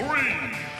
Three,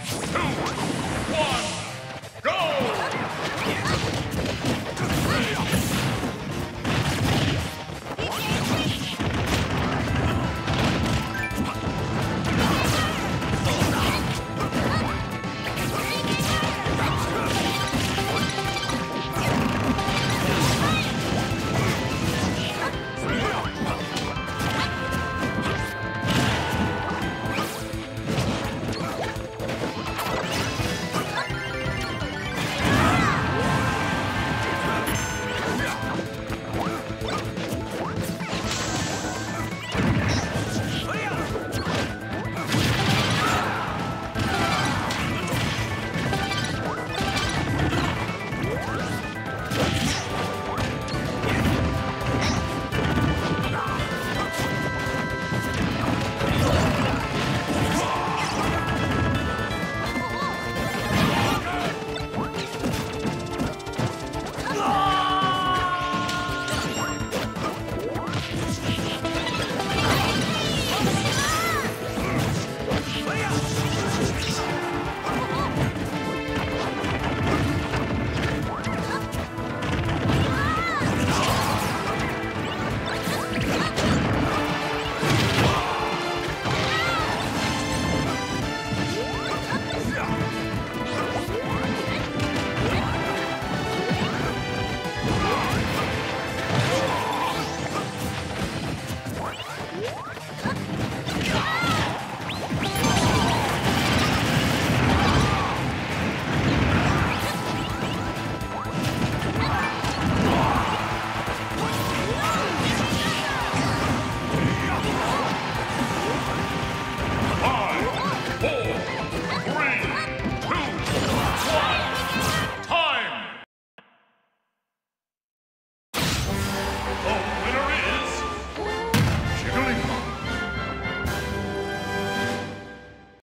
Oh,